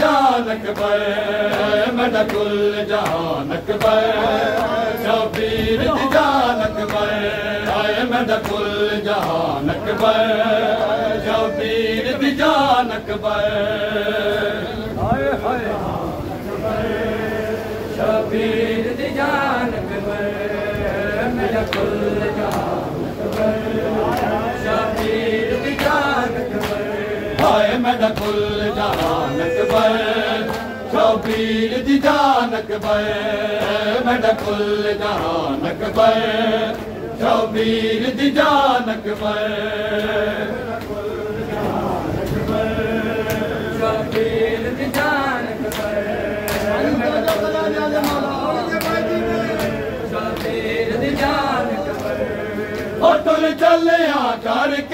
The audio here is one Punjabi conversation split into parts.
جان اکبر مڈ کل جان اکبر شبیر دی جان اکبر آئے مڈ کل جان اکبر شبیر دی جان اکبر آئے آئے شبیر دی جان اکبر مڈ کل جان ਅਕਬਰ ਹਾਏ ਮੇਰਾ ਕੁੱਲ ਜਹਾਨ ਅਕਬਰ ਸ਼ਬੀਰ ਦੀ ਜਾਨ ਅਕਬਰ ਮੇਰਾ ਕੁੱਲ ਜਹਾਨ ਅਕਬਰ ਸ਼ਬੀਰ ਦੀ ਜਾਨ ਅਕਬਰ ਸ਼ਬੀਰ ਦੀ ਜਾਨ ਅਕਬਰ ਸ਼ਬੀਰ ਦੀ ਜਾਨ ਅਕਬਰ ਉਹ ਤੁਰ ਚੱਲਿਆ ਕਰਕੇ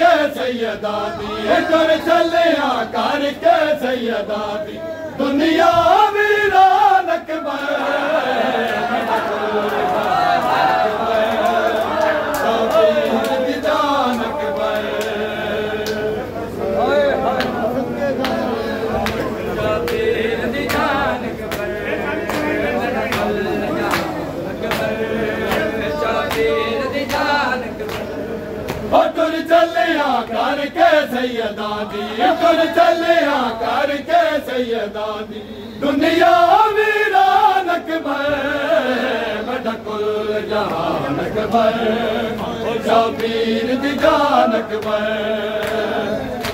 ਸੈਯਦਾ ਦੀ ਇਹ ਤੁਰ ਚੱਲਿਆ ਕਰਕੇ ਸੈਯਦਾ ਦੀ ਦੁਨੀਆ फटर चले आ घर सही फटर चले आ कर सई अदा दुनिया वीरानक भरकल जानक भर वीर जी जानक भर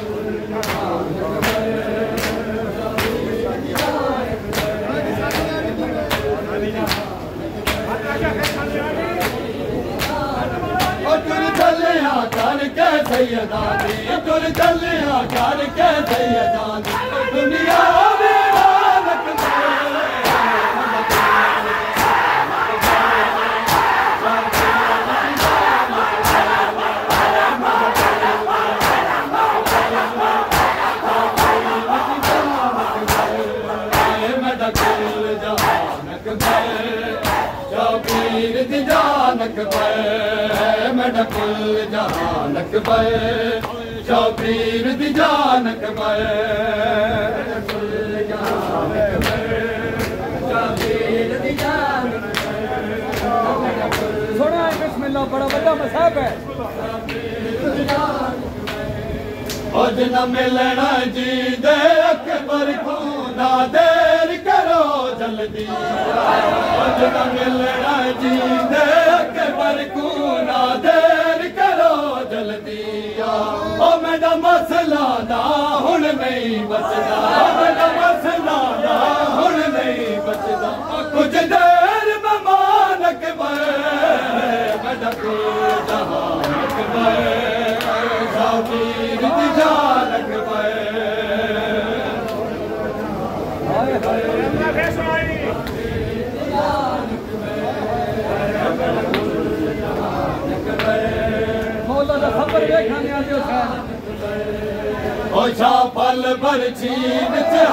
तुर चले आकार के दुनिया ਅਕਬਰ ਮੇਰਾ ਕੁੱਲ ਜਹਾਨ ਅਕਬਰ ਸ਼ਬੀਰ ਦੀ ਜਾਨ ਅਕਬਰ ਸ਼ਬੀਰ ਦੀ ਜਾਨ ਸੁਣਾ ਬਿਸਮਿਲ੍ਲਾ ਬੜਾ ਵੱਡਾ ਮਸਾਬ ਹੈ ਉਹ ਜਨ ਮਿਲਣਾ ਜੀ ਦੇ ਅਕਬਰ ਖੂਨਾ ਦੇਰ ਕਰੋ ਜਲਦੀ ਅੱਜ ਜਨ ਮਿਲਣਾ ਜੀ ਦੇ पर कूा देर करो जल त मसला दा में خدا دا خبر ویکھن آندے حسین او شا پل بھر چین تے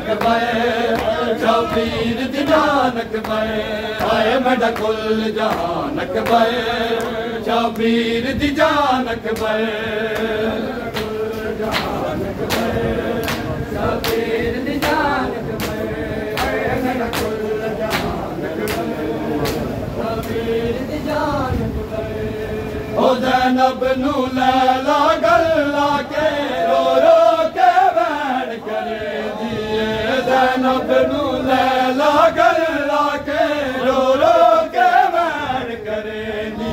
ਜਹਾਨ ਅਕਬਰ ਸ਼ਬੀਰ ਦੀ ਜਾਨ ਅਕਬਰ ਆਏ ਮੇਰਾ ਕੁੱਲ ਜਹਾਨ ਅਕਬਰ ਸ਼ਬੀਰ ਦੀ ਜਾਨ ਅਕਬਰ ਸ਼ਬੀਰ ਦੀ ਜਾਨ ਸ਼ਬੀਰ ਦੀ ਜਾਨ ਉਹ ਜ਼ੈਨਬ ਨੂੰ ਲੈ ਲਾ ਗਲ ਲਾ ਕੇ ਰੱਬ ਨੂੰ ਲੈ ਲਾ ਕੇ ਰੋ ਰੋ ਕੇ ਮੈਨ ਕਰੇ ਨੀ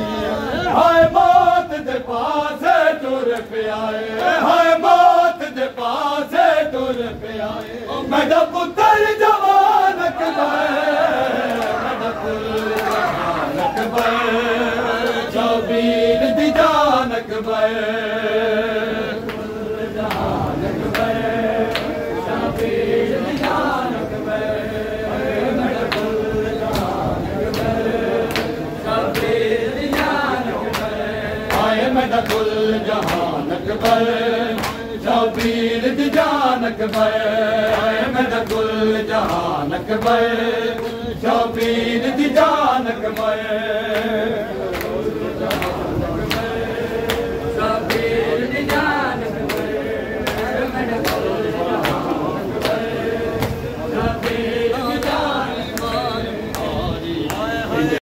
ਹਾਏ ਮੌਤ ਦੇ ਪਾਸੇ ਟੁਰ ਪਿਆਏ, ਹਾਏ ਮੌਤ ਦੇ ਪਾਸੇ ਟੁਰ ਪਿਆਏ। ਮੇਰਾ ਪੁੱਤਰ ਜਵਾਨ ਕਬਾਏ शौबीन जी जानक भुल जानक शौक़ीन जी जानक